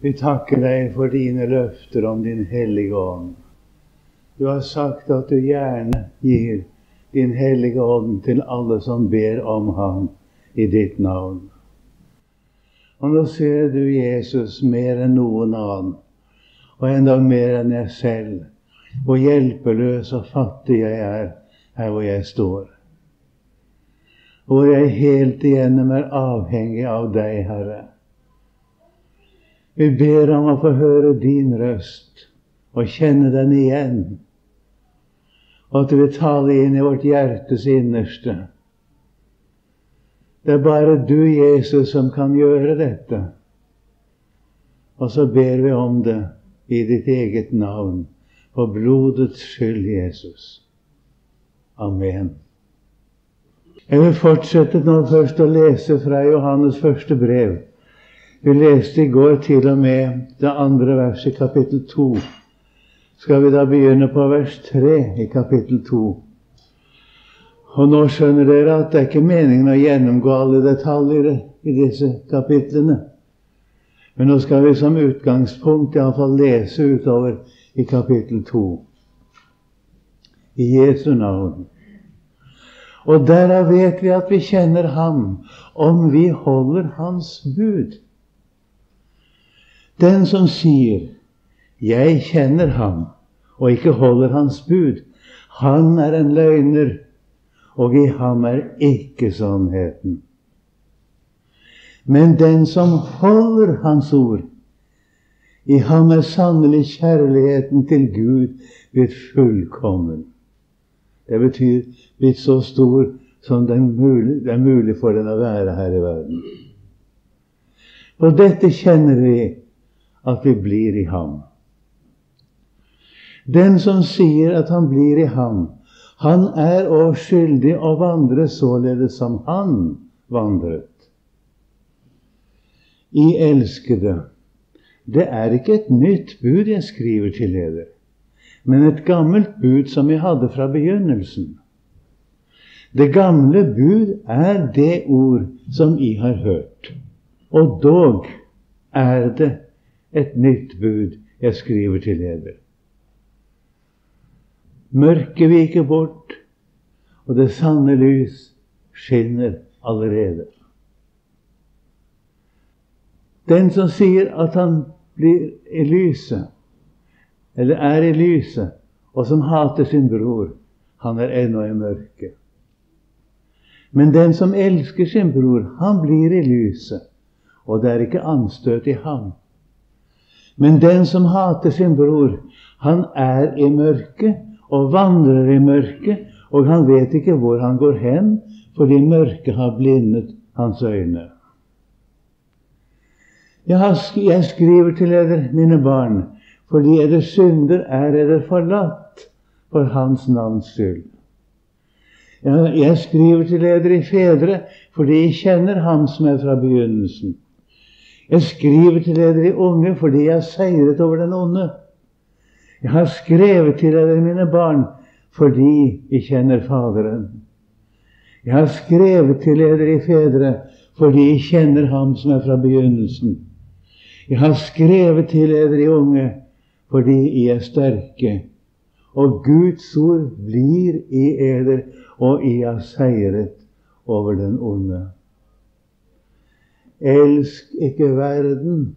Vi takker deg for dine løfter om din hellige ånd. Du har sagt at du gjerne gir din hellige ånd til alle som ber om ham i ditt navn. Og nå ser du Jesus mer enn noen annen, og enda mer enn jeg selv, hvor hjelpeløs og fattig jeg er her hvor jeg står. Hvor jeg helt igjennom er avhengig av deg, Herre. Vi ber om å få høre din røst og kjenne den igjen. Og at du vil tale inn i vårt hjertes innerste. Det er bare du, Jesus, som kan gjøre dette. Og så ber vi om det i ditt eget navn, for blodets skyld, Jesus. Amen. Jeg vil fortsette nå først å lese fra Johannes første brev. Vi leste i går til og med det andre verset i kapittel 2. Skal vi da begynne på vers 3 i kapittel 2? Og nå skjønner dere at det er ikke meningen å gjennomgå alle detaljer i disse kapitlene. Men nå skal vi som utgangspunkt iallfall lese utover i kapittel 2. I Jesu navn. Og derav vet vi at vi kjenner Ham, om vi holder Hans bud. Den som sier 'Jeg kjenner ham', og ikke holder hans bud, han er en løgner, og i ham er ikke sannheten. Men den som holder Hans ord, i ham er sannelig kjærligheten til Gud blitt fullkommen. Det betyr blitt så stor som det er mulig for den å være her i verden. Og dette kjenner vi at vi blir i ham. Den som sier at han blir i ham, han er òg skyldig å vandre således som han vandret. I elskede, det er ikke et nytt bud jeg skriver til dere, men et gammelt bud som jeg hadde fra begynnelsen. Det gamle bud er det ord som I har hørt, og dog er det et nytt bud jeg skriver til dere. Mørket viker bort, og det sanne lys skinner allerede. Den som sier at han blir i lyset, eller er i lyset, og som hater sin bror, han er ennå i mørket. Men den som elsker sin bror, han blir i lyset, og det er ikke anstøt i ham. Men den som hater sin bror, han er i mørket og vandrer i mørket, og han vet ikke hvor han går hen, fordi mørket har blindet hans øyne. Jeg skriver til dere, mine barn, fordi eders synder er dere forlatt for Hans navns skyld. Jeg skriver til dere i fedre, fordi jeg kjenner Ham som er fra begynnelsen. Jeg skriver til dere de unge fordi jeg har seiret over den onde. Jeg har skrevet til dere, mine barn, fordi vi kjenner Faderen. Jeg har skrevet til dere i fedre fordi jeg kjenner Ham som er fra begynnelsen. Jeg har skrevet til dere i unge fordi I er sterke. Og Guds ord blir i eder, og I har seiret over den onde. Elsk ikke verden.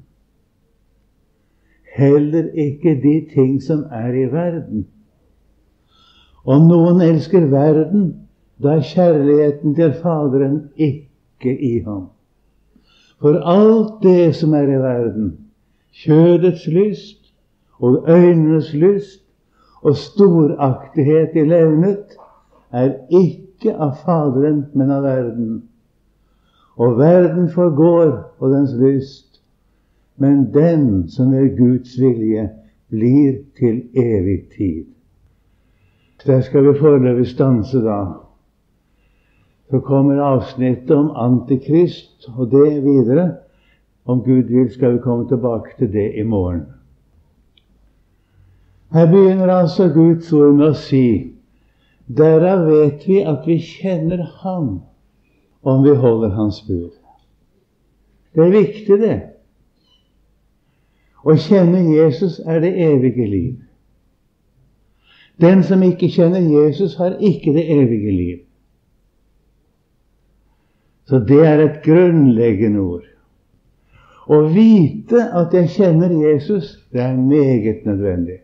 Heller ikke de ting som er i verden. Om noen elsker verden, da er kjærligheten til Faderen ikke i ham. For alt det som er i verden, kjødets lyst og øynenes lyst og storaktighet i levnet, er ikke av Faderen, men av verden. Og verden forgår og dens lyst, men den som er Guds vilje, blir til evig tid. Der skal vi foreløpig stanse da. Så kommer avsnittet om Antikrist og det videre. Om Gud vil, skal vi komme tilbake til det i morgen. Her begynner altså Guds ord med å si Derav vet vi at vi kjenner Ham om vi holder Hans bud. Det er viktig, det. Å kjenne Jesus er det evige liv. Den som ikke kjenner Jesus, har ikke det evige liv. Så det er et grunnleggende ord. Å vite at jeg kjenner Jesus, det er meget nødvendig.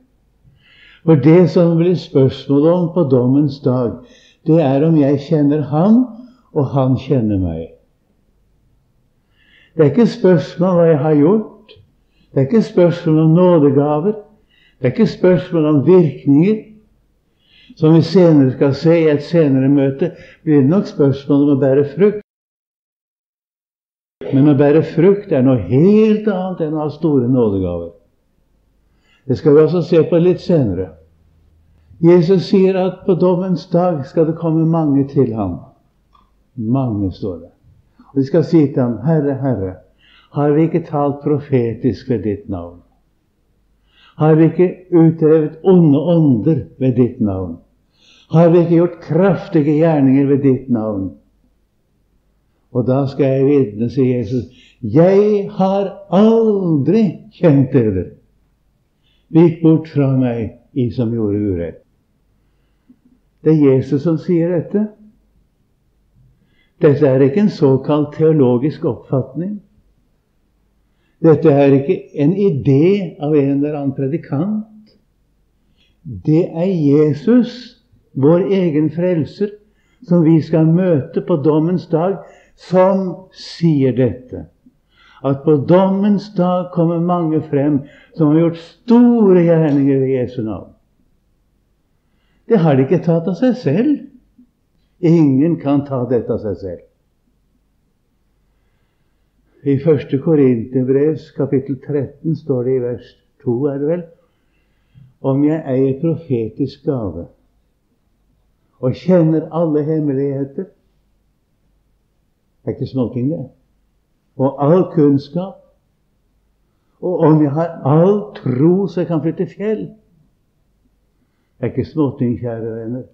For det som blir spørsmålet om på dommens dag, det er om jeg kjenner ham, og han kjenner meg. Det er ikke spørsmål om hva jeg har gjort. Det er ikke spørsmål om nådegaver. Det er ikke spørsmål om virkninger. Som vi senere skal se i et senere møte, blir det nok spørsmål om å bære frukt. Men å bære frukt er noe helt annet enn å ha store nådegaver. Det skal vi også se på litt senere. Jesus sier at på dommens dag skal det komme mange til ham. Mange, står det. Og de skal si til ham, Herre, Herre, har vi ikke talt profetisk ved ditt navn? Har vi ikke utdrevet onde ånder ved ditt navn? Har vi ikke gjort kraftige gjerninger ved ditt navn? Og da skal jeg vitne, sier Jesus, jeg har aldri kjent dere. Vik bort fra meg, I som gjorde urett. Det er Jesus som sier dette. Dette er ikke en såkalt teologisk oppfatning. Dette er ikke en idé av en eller annen predikant. Det er Jesus, vår egen frelser, som vi skal møte på dommens dag, som sier dette. At på dommens dag kommer mange frem som har gjort store gjerninger ved Jesu navn. Det har de ikke tatt av seg selv. Ingen kan ta dette av seg selv. I 1. Korinterbrevs kapittel 13 står det i vers 2, er det vel, om jeg eier profetisk gave og kjenner alle hemmeligheter Det er ikke småting, det. Og all kunnskap. Og om jeg har all tro så jeg kan flytte fjell Det er ikke småting, kjære venner.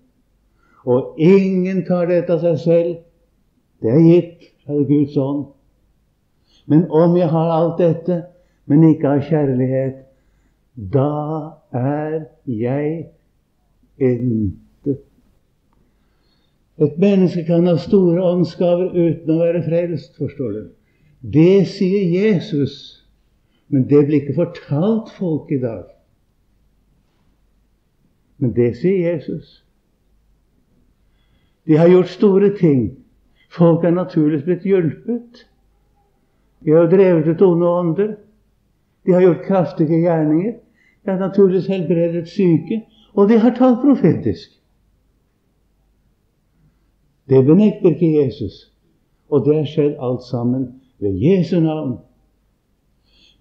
Og ingen tar dette av seg selv. Det er gitt av Guds ånd. Men om jeg har alt dette, men ikke har kjærlighet, da er jeg intet. Et menneske kan ha store åndsgaver uten å være frelst, forstår du. Det sier Jesus, men det blir ikke fortalt folk i dag. Men det sier Jesus. De har gjort store ting. Folk er naturligvis blitt hjulpet. De har drevet ut onde ånder. De har gjort kraftige gjerninger. De har naturligvis helbredet syke. Og de har talt profetisk. Det benekter ikke Jesus. Og det har skjedd alt sammen ved Jesu navn.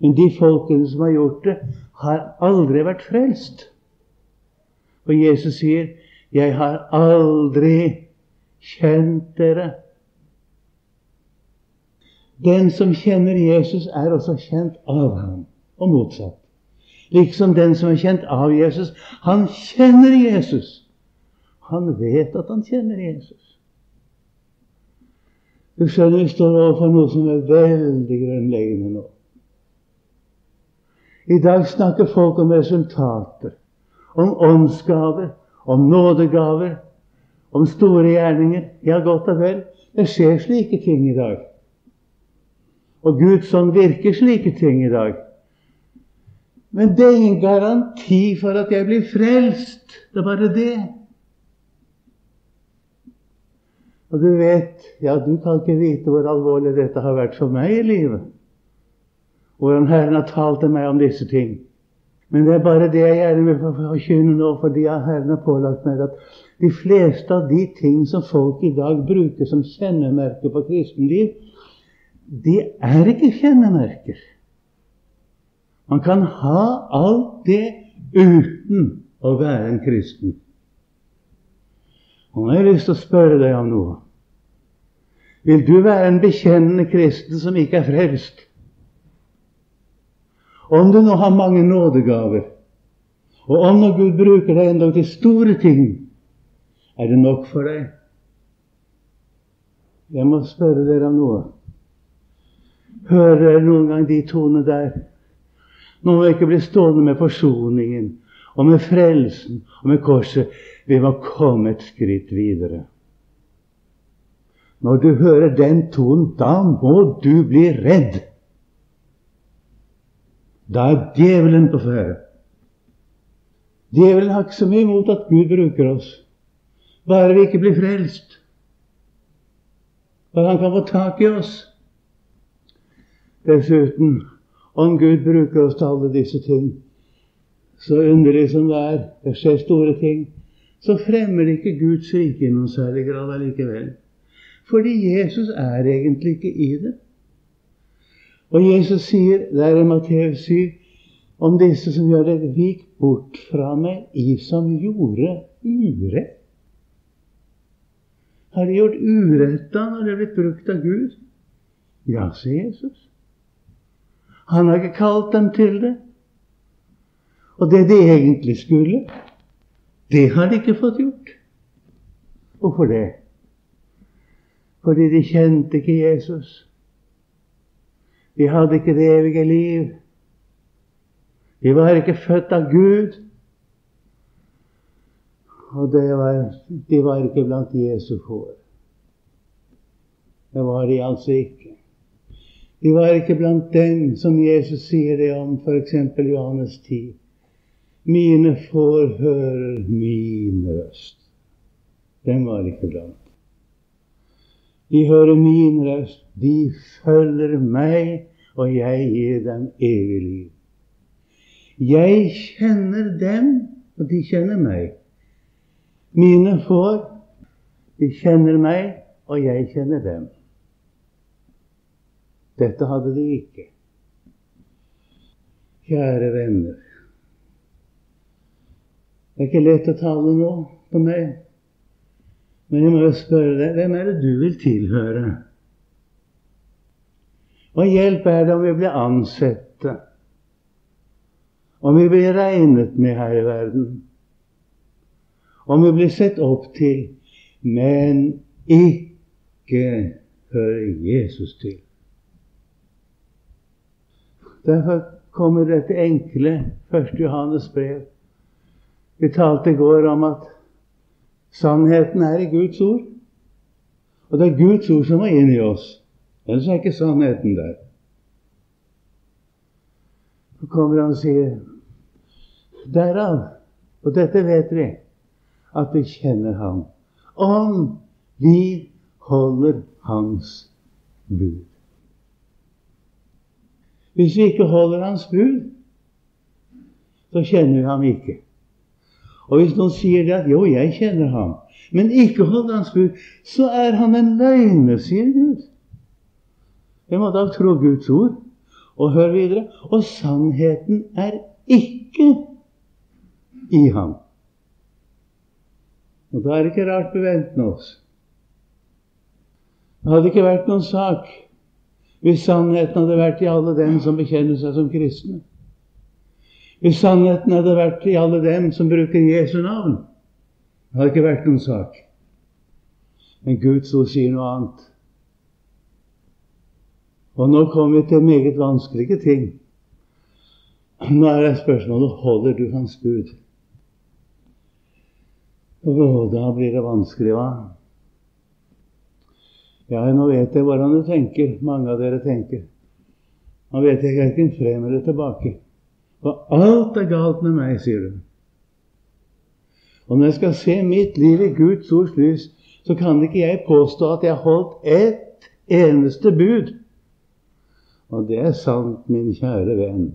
Men de folkene som har gjort det, har aldri vært frelst. Og Jesus sier, 'Jeg har aldri kjent dere. Den som kjenner Jesus, er også kjent av ham, og motsatt. Liksom den som er kjent av Jesus, han kjenner Jesus. Han vet at han kjenner Jesus. Du skjønner, vi står overfor noe som er veldig grunnleggende nå. I dag snakker folk om resultater, om åndsgaver, om nådegaver, om store gjerninger. Ja, godt og vel. Det skjer slike ting i dag. Og Guds ånd virker slike ting i dag. Men det er ingen garanti for at jeg blir frelst. Det er bare det. Og du vet, ja, du kan ikke vite hvor alvorlig dette har vært for meg i livet. Hvordan Herren har talt til meg om disse ting. Men det er bare det jeg gjerne vil forkynne nå, fordi Herren har pålagt meg at de fleste av de ting som folk i dag bruker som kjennemerker på kristenliv, de er ikke kjennemerker. Man kan ha alt det uten å være en kristen. Og nå har jeg lyst til å spørre deg om noe. Vil du være en bekjennende kristen som ikke er frelst? Om du nå har mange nådegaver, og om når Gud bruker deg endog til store ting, er det nok for deg? Jeg må spørre dere om noe. Hører dere noen gang de tonene der? Nå må vi ikke bli stående med forsoningen og med frelsen og med korset. Vi må komme et skritt videre. Når du hører den tonen, da må du bli redd. Da er djevelen på ferde. Djevelen har ikke så mye imot at Gud bruker oss, bare vi ikke blir frelst. Bare han kan få tak i oss. Dessuten om Gud bruker oss til alle disse ting, så underlig som det er, det skjer store ting, så fremmer ikke Guds rike i noen særlig grad allikevel. Fordi Jesus er egentlig ikke i det. Og Jesus sier der i Matteus 7 om disse som gjør det, vik bort fra meg, i som gjorde urett. Har de gjort uretta når det er blitt brukt av Gud? Ja, sier Jesus. Han har ikke kalt dem til det. Og det de egentlig skulle, det har de ikke fått gjort. Hvorfor det? Fordi de kjente ikke Jesus. De hadde ikke det evige liv. De var ikke født av Gud. Og var, de var ikke blant Jesu får. Det var de altså ikke. De var ikke blant dem som Jesus sier det om, f.eks. Johannes 10. Mine får hører min røst. Den var ikke blant. De hører min røst. De følger meg, og jeg gir dem evig liv. Jeg kjenner dem, og de kjenner meg. Mine får, de kjenner meg, og jeg kjenner dem. Dette hadde de ikke. Kjære venner. Det er ikke lett å tale nå på meg, men jeg må jo spørre deg hvem er det du vil tilhøre? Hva hjelp er det om vi blir ansette, om vi blir regnet med her i verden, om vi blir sett opp til, men ikke hører Jesus til? Derfor kommer dette enkle 1. Johannes brev. Vi talte i går om at sannheten er i Guds ord. Og det er Guds ord som er inni oss. Ellers er ikke sannheten der. Så kommer han og sier Derav, og dette vet vi, at vi kjenner Ham, om vi holder Hans bud. Hvis vi ikke holder Hans bud, så kjenner vi ham ikke. Og hvis noen sier det at 'jo, jeg kjenner ham', men ikke holder Hans bud, så er han en løgner, sier Gud. Jeg må da tro Guds ord. Og hør videre og sannheten er ikke i ham. Og da er det ikke rart vi venter oss. Det hadde ikke vært noen sak hvis sannheten hadde vært i alle dem som bekjenner seg som kristne. Hvis sannheten hadde vært i alle dem som bruker Jesu navn. Det hadde ikke vært noen sak. Men Guds ord sier noe annet. Og nå kommer vi til meget vanskelige ting. Nå er det spørsmålet holder du Hans bud. Og da blir det vanskelig, hva? Ja, nå vet jeg hvordan du tenker, mange av dere tenker. Nå vet jeg verken frem eller tilbake. For alt er galt med meg, sier du. Og når jeg skal se mitt liv i Guds ords lys, så kan ikke jeg påstå at jeg har holdt ett eneste bud. Og det er sant, min kjære venn.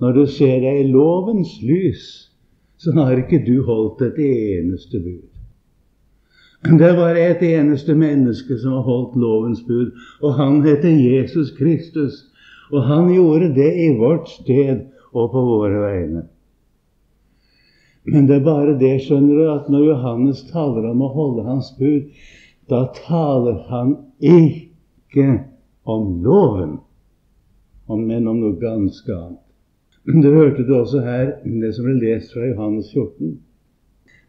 Når du ser deg i lovens lys, så har ikke du holdt et eneste bud. Det er bare et eneste menneske som har holdt lovens bud, og han heter Jesus Kristus. Og han gjorde det i vårt sted og på våre vegne. Men det er bare det, skjønner du, at når Johannes taler om å holde hans bud, da taler han ikke om loven, men om noe ganske annet. Du hørte det også her, det som ble lest fra Johannes 14.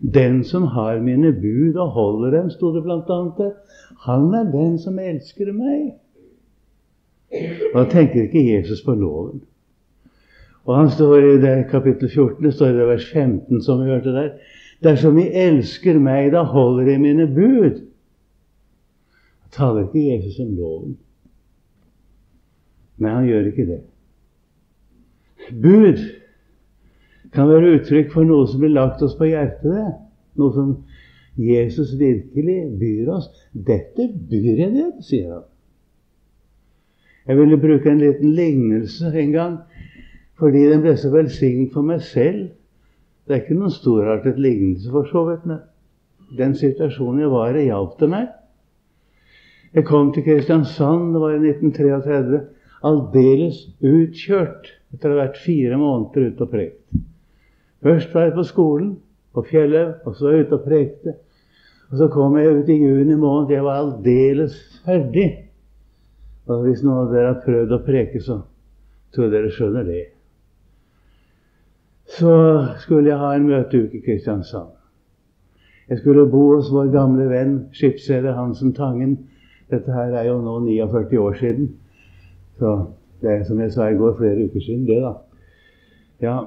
Den som har mine bud og holder dem, sto det bl.a. der, han er den som elsker meg. Og da tenker ikke Jesus på loven. Og han står i det kapittel 14, det står i det vers 15 som vi hørte der. Dersom De elsker meg, da holder De mine bud. Da taler ikke Jesus om loven. Nei, han gjør ikke det. Bud kan være uttrykk for noe som blir lagt oss på hjertet. Noe som Jesus virkelig byr oss. Dette byr jeg deg', sier han. Jeg ville bruke en liten lignelse en gang fordi den ble så velsignet for meg selv. Det er ikke noen storartet lignelse, for så vidt. Men den situasjonen jeg var i, hjalp det meg. Jeg kom til Kristiansand, det var i 1933, aldeles utkjørt etter å ha vært fire måneder ute og prekt. Først var jeg på skolen, på fjellet, og så ute og prekte. Og så kom jeg ut i juni måned. Jeg var aldeles ferdig. Og hvis noen av dere har prøvd å preke, så tror jeg dere skjønner det så skulle jeg ha en møteuke i Kristiansand. Jeg skulle bo hos vår gamle venn skipsreder Hansen Tangen. Dette her er jo nå 49 år siden. Så det er som jeg sa i går, flere uker siden, det, da. Ja,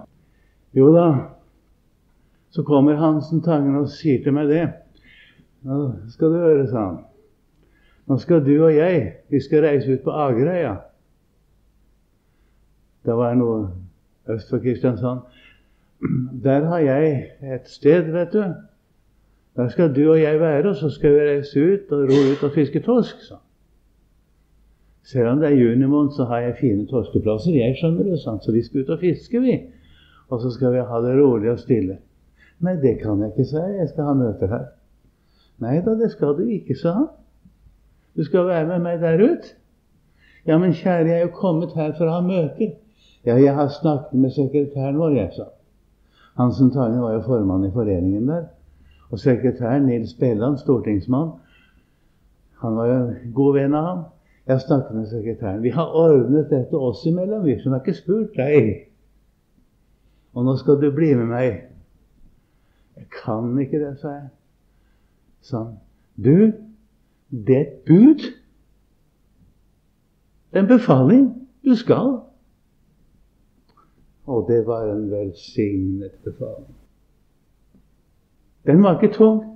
jo da. Så kommer Hansen Tangen og sier til meg det. Nå skal du høre, sa han. Nå skal du og jeg, vi skal reise ut på Agerøya. Det var noe øst for Kristiansand. Der har jeg et sted, vet du. Der skal du og jeg være, og så skal vi reise ut og ro ut og fiske torsk. Så. Selv om det er juni måned, så har jeg fine torskeplasser. Jeg skjønner det, sånn. så vi skal ut og fiske, vi. Og så skal vi ha det rolig og stille. Nei, det kan jeg ikke, sa jeg. Jeg skal ha møter her. Nei da, det skal du ikke, sa han. Du skal være med meg der ut. Ja, men kjære, jeg er jo kommet her for å ha møter. Ja, jeg har snakket med sekretæren vår, jeg, sa Hansen Tangen var jo formann i foreningen der. Og sekretæren Nils Bjelland, stortingsmann, han var jo god venn av ham. Jeg snakket med sekretæren. Vi har ordnet dette oss imellom, vi som har ikke spurt deg. Og nå skal du bli med meg. Jeg kan ikke det, sa jeg. Sånn. Du, det er et bud. Det er en befaling. Du skal. Og det var en velsignet befaling. Den var ikke tung.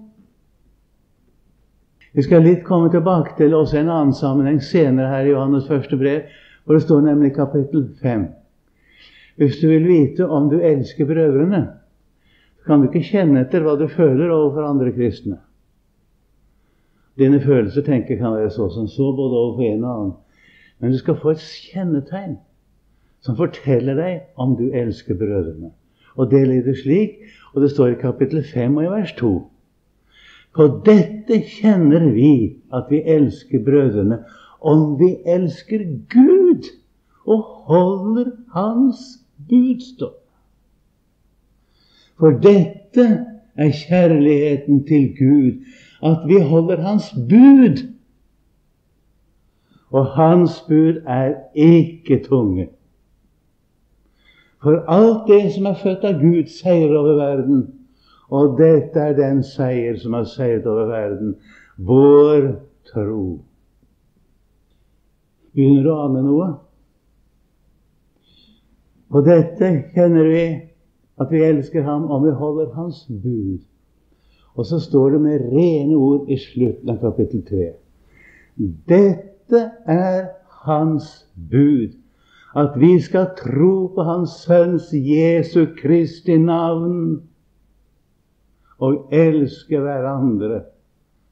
Vi skal litt komme tilbake til også en annen sammenheng senere her i Johannes første brev, hvor det står nemlig kapittel 5. Hvis du vil vite om du elsker brødrene, kan du ikke kjenne etter hva du føler overfor andre kristne. Dine følelser tenker kan være så som så, både overfor en og annen. Men du skal få et kjennetegn som forteller deg om du elsker brødrene. Og det lyder slik, og det står i kapittel 5 og i vers 2. På dette kjenner vi at vi elsker brødrene, om vi elsker Gud og holder Hans budstå. For dette er kjærligheten til Gud, at vi holder Hans bud. Og Hans bud er ikke tunge. For alt det som er født av Gud, seier over verden. Og dette er den seier som har seiret over verden vår tro. Begynner du å ane noe? På dette kjenner vi at vi elsker ham om vi holder hans bud. Og så står det med rene ord i slutten av kapittel 3. Dette er hans bud at vi skal tro på Hans Sønns Jesu Kristi navn og elske hverandre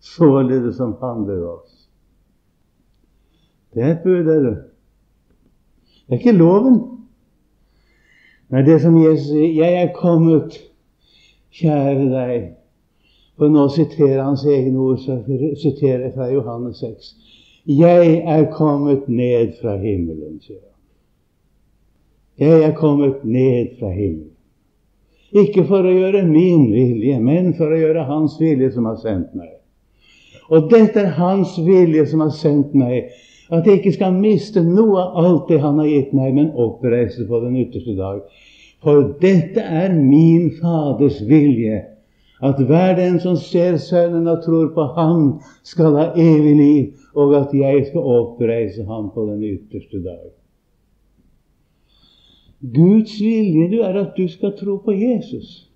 således som Han bør oss. Det er et bud, er det. Det er ikke loven. Nei, det som Jesus sier 'Jeg er kommet, kjære deg' For nå siterer hans egne ord, så siterer jeg fra Johannes 6. 'Jeg er kommet ned fra himmelen', sier han. Jeg er kommet ned fra himmelen. Ikke for å gjøre min vilje, men for å gjøre Hans vilje som har sendt meg. Og dette er Hans vilje som har sendt meg, at jeg ikke skal miste noe av alt det Han har gitt meg, men oppreise på den ytterste dag. For dette er min Faders vilje, at hver den som ser Sønnen og tror på Ham, skal ha evig liv, og at jeg skal oppreise ham på den ytterste dag. Guds vilje du er at du skal tro på Jesus.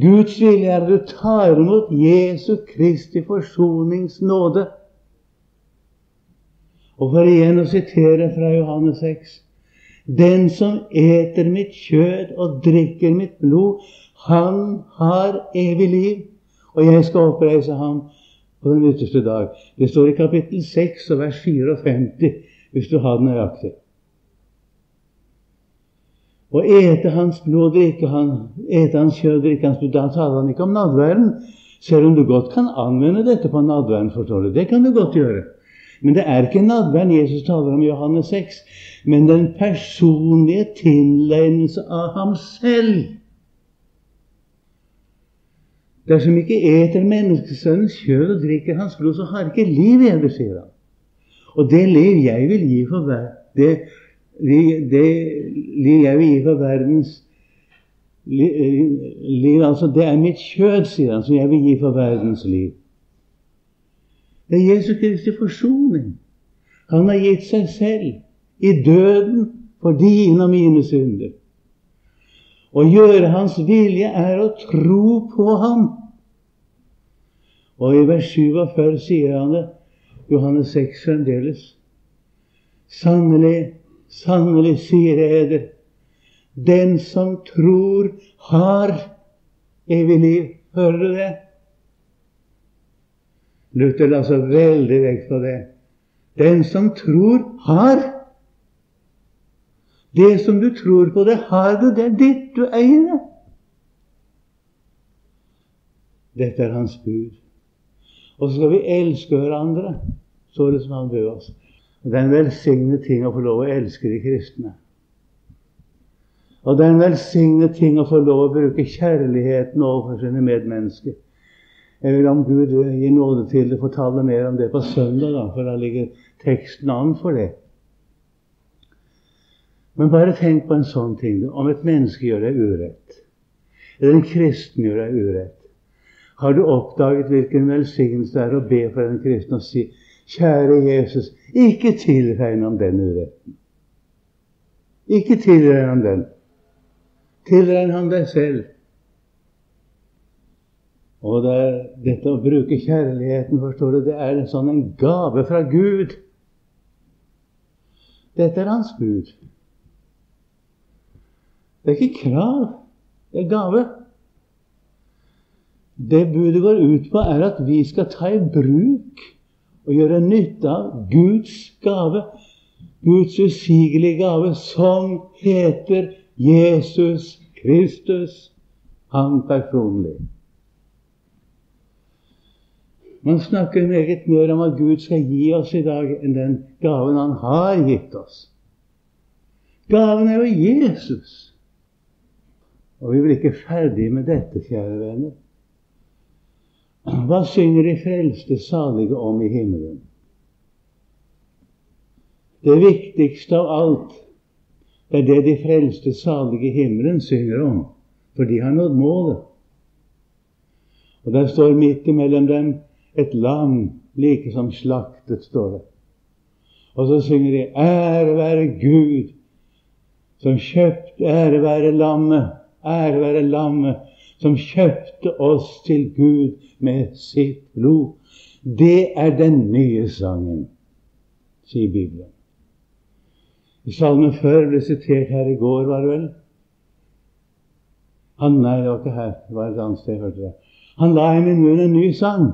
Guds vilje er at du tar imot Jesu Kristi forsoningsnåde. Og for igjen å sitere fra Johannes 6.: Den som eter mitt kjød og drikker mitt blod, han har evig liv, og jeg skal oppreise ham på den ytterste dag. Det står i kapittel 6 og vers 54, hvis du har det nøyaktig. Og ete hans blod drikke han, ete hans kjød drikke hans blod. Da taler han ikke om nadværen, selv om du godt kan anvende dette på nadværen. forstår du. Det kan du godt gjøre. Men det er ikke nadværen Jesus taler om i Johannes 6, men den personlige tilegnelse av ham selv. Dersom ikke eter menneskesønnens kjød og drikker hans blod, så har ikke liv i det, sier han. Og det liv jeg vil gi for hver, det det liv jeg vil gi for verdens liv altså Det er mitt kjød, sier han, som jeg vil gi for verdens liv. Det er Jesu Kristi forsoning. Han har gitt seg selv i døden for dine og mine synder. Å gjøre Hans vilje er å tro på Ham. Og i vers 47 sier han det, Johannes 6 fremdeles. Sannelig, Sannelig, sier jeg eder, den som tror, har evig liv. Hører du det? Luther la så veldig vekt på det. Den som tror, har. Det som du tror på, det har du. Det er ditt. Du eier det. Dette er hans bud. Og så skal vi elske hverandre så det som han bød oss. Det er en velsignet ting å få lov å elske de kristne. Og det er en velsignet ting å få lov å bruke kjærligheten overfor sine medmennesker. Jeg vil om Gud gir nåde til det, fortelle mer om det på søndag, da, for da ligger teksten an for det. Men bare tenk på en sånn ting. Om et menneske gjør deg urett, eller en kristen gjør deg urett, har du oppdaget hvilken velsignelse det er å be for en kristen og si Kjære Jesus, ikke tilregn ham den uretten. Ikke tilregn ham den. Tilregn ham deg selv. Og det er dette å bruke kjærligheten, forstår du, det er en sånn en gave fra Gud. Dette er Hans bud. Det er ikke krav, det er gave. Det budet går ut på, er at vi skal ta i bruk og gjøre nytte av Guds gave, Guds usigelige gave, som heter Jesus Kristus, han personlig. Man snakker meget mer om hva Gud skal gi oss i dag, enn den gaven Han har gitt oss. Gaven er jo Jesus. Og vi blir ikke ferdige med dette, kjære venner. Hva synger de frelste salige om i himmelen? Det viktigste av alt er det de frelste salige i himmelen synger om, for de har nådd målet. Og der står midt imellom dem et lam like som slaktet, står det. Og så synger de 'Ære være Gud', som kjøpt, ære være lammet, ære være lammet, som kjøpte oss til Gud med sitt blod. Det er den nye sangen, sier Bibelen. I salmen før ble sitert her i går, var det vel? Han, nei, var ikke her. Det var et annet sted. hørte det. Han la i min munn en ny sang.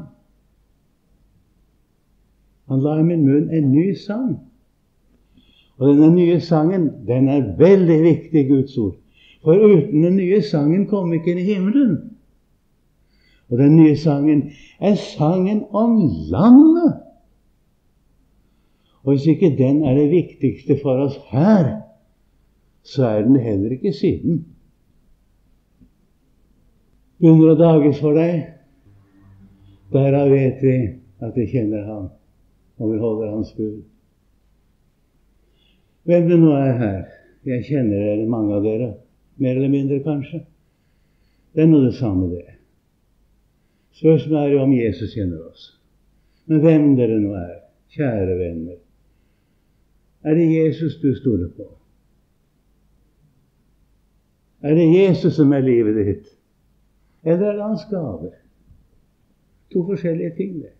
Han la i min munn en ny sang. Og denne nye sangen den er veldig viktig i Guds ord. For uten den nye sangen kom vi ikke inn i himmelen. Og den nye sangen er sangen om landet. Og hvis ikke den er det viktigste for oss her, så er den heller ikke siden. Hundre dages for deg, derav vet vi at vi kjenner Ham, og vi holder Hans bud. Hvem det nå er her, jeg kjenner dere, mange av dere, mer eller mindre, kanskje. Det er nå det samme, det. Spørsmålet er jo om Jesus kjenner oss. Men hvem dere nå er, kjære venner, er det Jesus du stoler på? Er det Jesus som er livet ditt? Eller er det hans gaver? To forskjellige ting, det.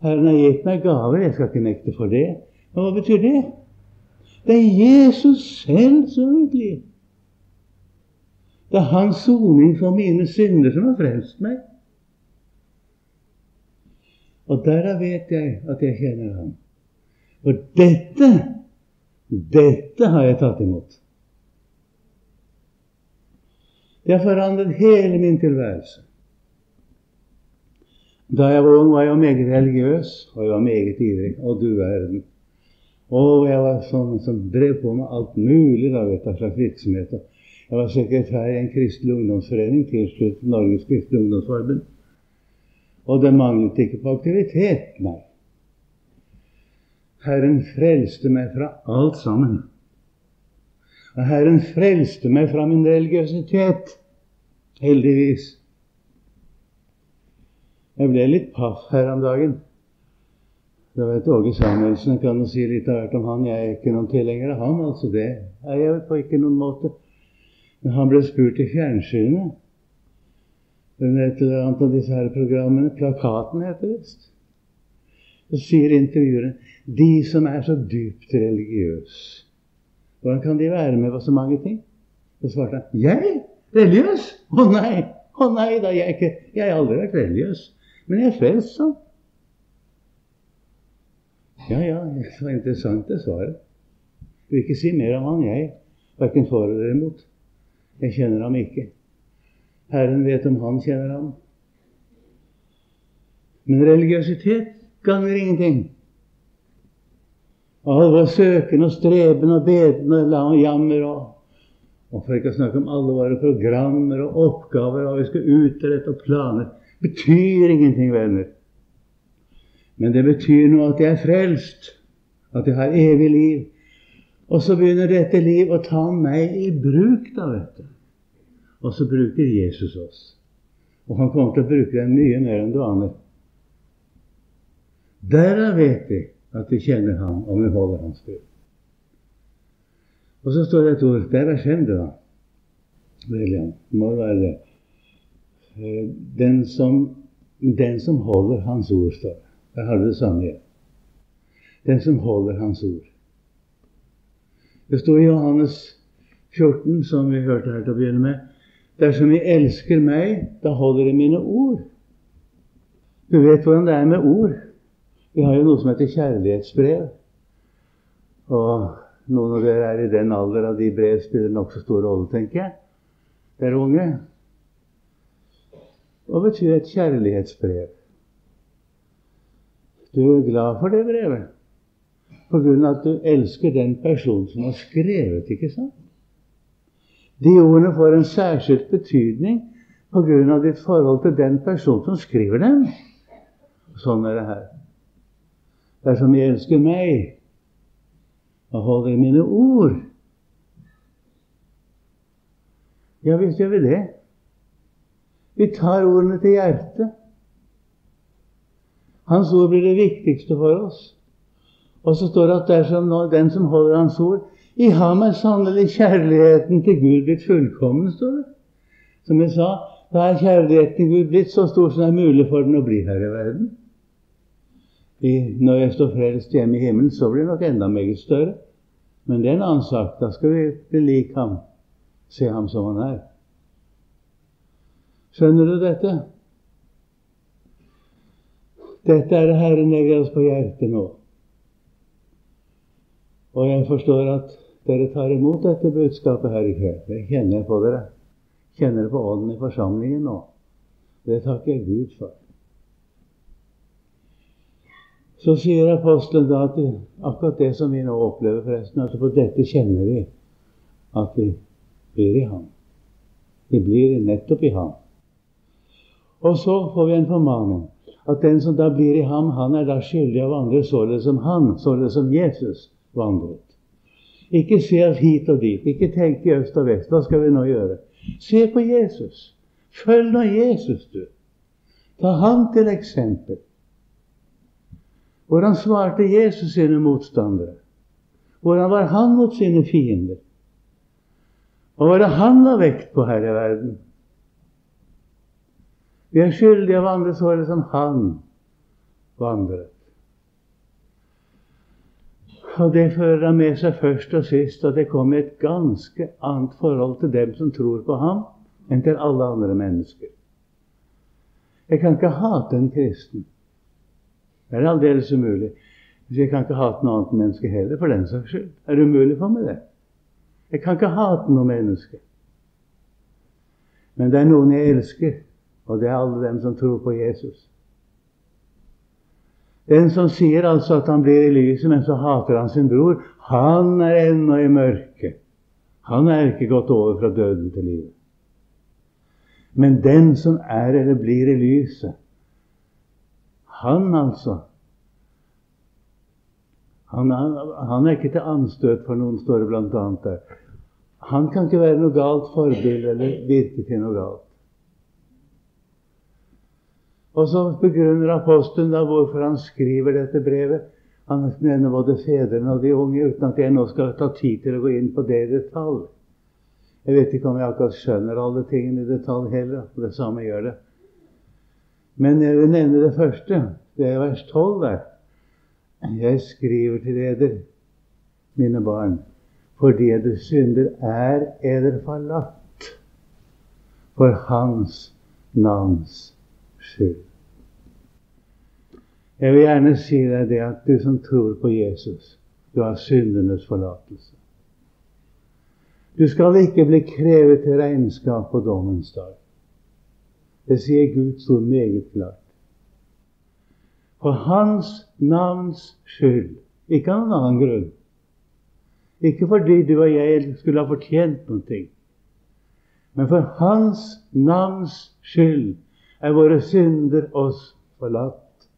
Herren har gitt meg gaver, jeg skal ikke nekte for det. Men hva betyr det? Det er Jesus selv som er mitt liv. Det er hans soning for mine synder som har frelst meg. Og derav vet jeg at jeg kjenner ham. For dette, dette har jeg tatt imot. Det har forandret hele min tilværelse. Da jeg var ung, var jeg meget religiøs, og jeg var meget ivrig. Og du verden. Og jeg var sånn som drev på med alt mulig da, vet du, slags virksomheter. Jeg var sekretær i en kristelig ungdomsforening tilsluttet Norges kristelige ungdomsforbund. Og det manglet ikke på aktivitet, nei. Herren frelste meg fra alt sammen. Og Herren frelste meg fra min religiøsitet. Heldigvis. Jeg ble litt paff her om dagen. Det vet Åge Samuelsen kan jo si litt av hvert om han. Jeg er ikke noen tilhenger av ham, altså. Det er jeg på ikke noen måte. Men han ble spurt i fjernsynet under et eller annet av disse her programmene. Plakaten heter det visst. Så sier intervjueren de som er så dypt religiøse, hvordan kan de være med på så mange ting? Så svarte han jeg? Religiøs? Å nei! Å nei da, jeg, ikke, jeg har aldri vært religiøs. Men jeg er frelst, sånn. Ja, ja, det var interessant, det svaret. Jeg vil ikke si mer om han, jeg. Verken for eller imot. Jeg kjenner ham ikke. Herren vet om han kjenner ham. Men religiøsitet gagner ingenting. All vår søken og streben og beden og jammer og og for ikke å snakke om alle våre programmer og oppgaver, hva vi skal utrette og planer, betyr ingenting, venner. Men det betyr noe at jeg er frelst, at jeg har evig liv. Og så begynner dette liv å ta meg i bruk, da, vet du. Og så bruker Jesus oss. Og han kommer til å bruke deg mye mer enn du aner. Derav vet vi at vi kjenner ham, og vi holder hans bud. Og så står det et ord Der er skjende, da. William. Må være det. Eh, den som, den som holder Hans ord, står det. Der har du det samme igjen. Den som holder Hans ord. Det står i Johannes 14, som vi hørte her til å begynne med. Dersom de elsker meg, da holder de mine ord. Du vet hvordan det er med ord. Vi har jo noe som heter kjærlighetsbrev. Og noen av dere er i den alder at de brev spiller nokså stor rolle, tenker jeg. Dere unge. Hva betyr et kjærlighetsbrev? Du er glad for det brevet på grunn av at du elsker den personen som har skrevet, ikke sant? De ordene får en særskilt betydning av ditt forhold til den personen som skriver dem. Sånn er det her. Dersom jeg elsker meg, og holder mine ord. Ja visst gjør vi det. Vi tar ordene til hjertet. Hans ord blir det viktigste for oss. Og så står det at dersom den som holder Hans ord I ham er sannelig kjærligheten til Gud blitt fullkommen, står det. Som jeg sa, da er kjærligheten til Gud blitt så stor som det er mulig for den å bli her i verden. når jeg står frelst hjemme i himmelen, så blir det nok enda meget større. Men det er en annen sak. Da skal vi bli lik ham, se ham som han er. Skjønner du dette? Dette er det Herren legger oss på hjertet nå. Og jeg forstår at dere tar imot dette budskapet her i kveld. Det kjenner jeg på dere. Kjenner det på ånden i forsamlingen nå. Det takker jeg Gud for. Så sier apostelen da at akkurat det som vi nå opplever, forresten, at på dette kjenner vi at vi blir i ham. Vi blir nettopp i ham. Og så får vi en formaning at den som da blir i ham, han er da skyldig av andre således som han, således som Jesus vandret. Ikke se oss hit og dit. Ikke tenk i øst og vest. Hva skal vi nå gjøre? Se på Jesus. Følg nå Jesus, du. Ta ham til eksempel. Hvordan svarte Jesus sine motstandere? Hvordan var han mot sine fiender? Hva er det han la vekt på her i verden? Vi er skyldige å vandre således som han vandret. Og det fører han med seg først og sist at det kommer et ganske annet forhold til dem som tror på ham, enn til alle andre mennesker. Jeg kan ikke hate en kristen. Det er aldeles umulig. Jeg kan ikke hate noe annet menneske heller, for den saks skyld. Er det umulig for meg, det? Jeg kan ikke hate noe menneske. Men det er noen jeg elsker, og det er alle dem som tror på Jesus. Den som sier altså at han blir i lyset, men så hater han sin bror, han er ennå i mørket. Han er ikke gått over fra døden til livet. Men den som er eller blir i lyset, han altså han er, han er ikke til anstøt for noen, står det bl.a. der. Han kan ikke være noe galt forbilde eller virke til noe galt. Og så begrunner apostelen da hvorfor han skriver dette brevet. Han nevner både fedrene og de unge, uten at jeg nå skal ta tid til å gå inn på det i detalj. Jeg vet ikke om jeg akkurat skjønner alle tingene i detalj heller. og det samme gjør det. Men jeg vil nevne det første. Det er vers 12 der. Jeg skriver til eder, mine barn, fordi eder synder er eder forlatt for Hans navns skyld. Jeg vil gjerne si deg det at du som tror på Jesus, du har syndenes forlatelse. Du skal ikke bli krevet til regnskap på dommens dag. Det sier Gud så meget klart. For Hans navns skyld. Ikke av noen annen grunn. Ikke fordi du og jeg skulle ha fortjent noe. Men for Hans navns skyld er våre synder oss forlatt.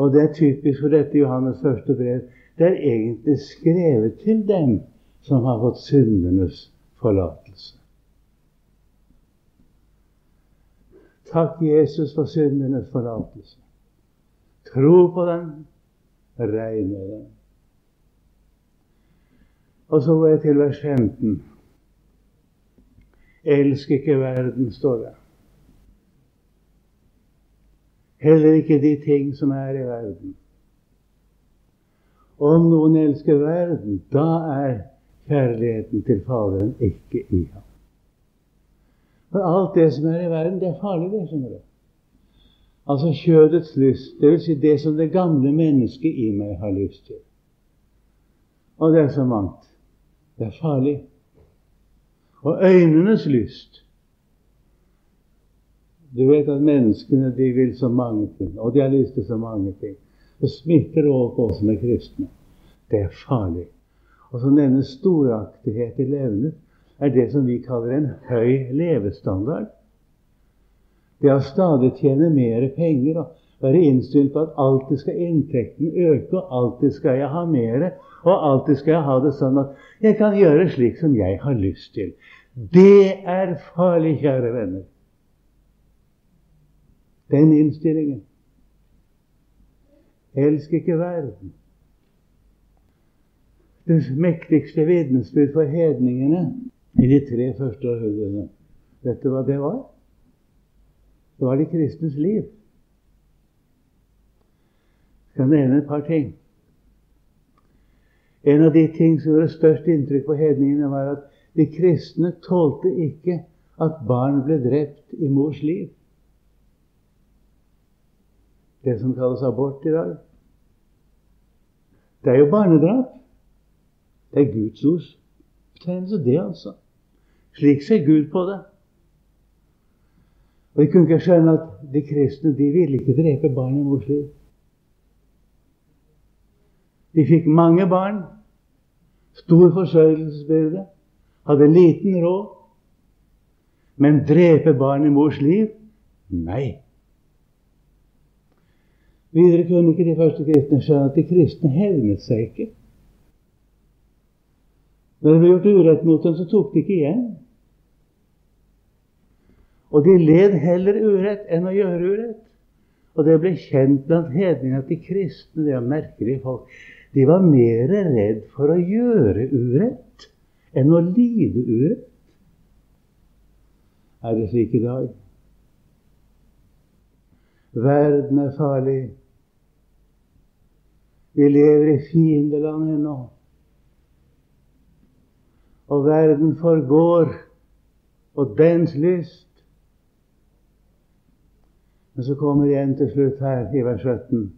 Og det er typisk for dette Johannes første brev. Det er egentlig skrevet til dem som har fått syndenes forlatelse. Takk, Jesus, for syndenes forlatelse. Tro på den, regne den. Og så går jeg til vers 15. Elsk ikke verden, står det. Heller ikke de ting som er i verden. Om noen elsker verden, da er kjærligheten til Faderen ikke i ham. For alt det som er i verden, det er farlig, det, skjønner du. Altså kjødets lyst, dvs. Si det som det gamle mennesket i meg har lyst til. Og det er så mangt. Det er farlig. Og øynenes lyst. Du vet at menneskene de vil så mange ting, og de har lyst til så mange ting. Og smitter over på oss som er kristne. Det er farlig. Og så denne storaktighet i levnet er det som vi kaller en høy levestandard. Det å stadig tjene mer penger og være innstilt på at alltid skal inntekten øke, og alltid skal jeg ha mer, og alltid skal jeg ha det sånn at jeg kan gjøre slik som jeg har lyst til. Det er farlig, kjære venner. Den innstillingen. Elsk ikke verden. Det mektigste vitnesbyrd for hedningene i de tre første århundrene. Vet du hva det var? Det var de kristnes liv. Jeg skal nevne et par ting. En av de ting som gjorde størst inntrykk på hedningene, var at de kristne tålte ikke at barn ble drept i mors liv. Det som kalles abort i dag. Det er jo barnedrap. Det er Guds ords betegnelse, det, altså. Slik ser Gud på det. Og Jeg kunne ikke skjønne at de kristne de ville ikke drepe barn i mors liv. De fikk mange barn, stor forsørgelsesbyrde, hadde liten råd. Men drepe barn i mors liv? Nei. Videre kunne ikke de første kristne skjønne at de kristne hevnet seg ikke. Når det ble gjort urett mot dem, så tok de ikke igjen. Og de led heller urett enn å gjøre urett. Og det ble kjent blant hedningene at de kristne, det er merkelige folk, de var mer redd for å gjøre urett enn å lide urett. Er det slik i dag? Verden er farlig. Vi lever i fiendeland ennå. Og verden forgår, og dens lyst. Men så kommer det igjen til slutt her i vers 17.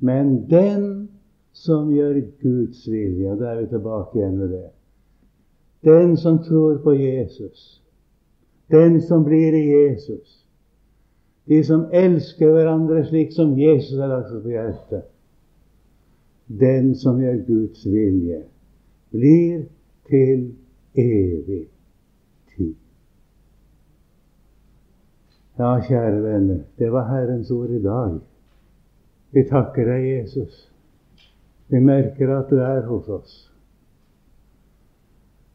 Men den som gjør Guds vilje, og da er vi tilbake igjen med det. Den som tror på Jesus, den som blir i Jesus, de som elsker hverandre slik som Jesus har lagt seg på hjertet, den som gjør Guds vilje, blir til evig tid. Ja, kjære venner, det var Herrens ord i dag. Vi takker deg, Jesus. Vi merker at du er hos oss.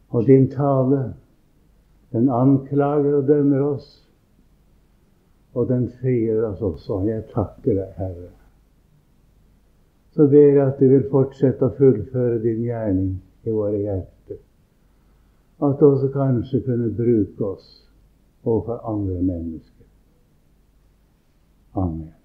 Og din tale, den anklager og dømmer oss, og den frier oss også. Jeg takker deg, Herre. Så ber jeg at du vil fortsette å fullføre din gjerning i våre hjerter. At du også kanskje kunne bruke oss overfor andre mennesker. Amen.